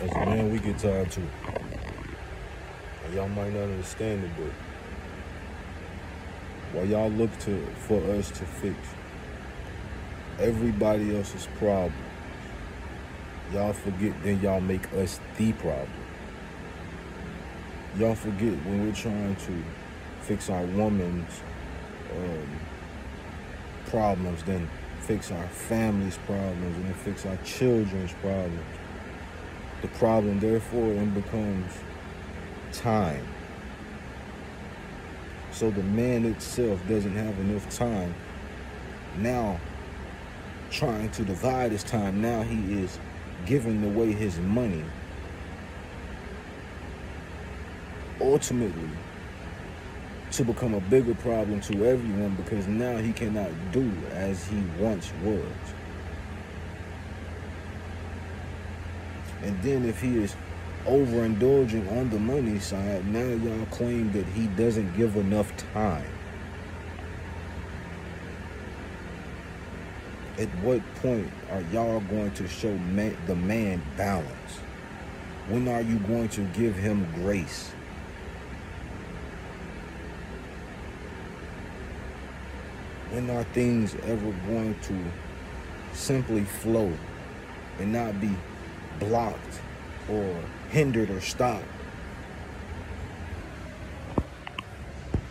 As a man, we get tired too. Y'all might not understand it, but while y'all look to for us to fix everybody else's problem, y'all forget then y'all make us the problem. Y'all forget when we're trying to fix our woman's um, problems, then fix our family's problems, and then fix our children's problems. The problem, therefore, then becomes time. So the man itself doesn't have enough time. Now, trying to divide his time, now he is giving away his money. Ultimately, to become a bigger problem to everyone because now he cannot do as he once was. And then if he is overindulging on the money side, now y'all claim that he doesn't give enough time. At what point are y'all going to show man, the man balance? When are you going to give him grace? When are things ever going to simply flow and not be blocked or hindered or stopped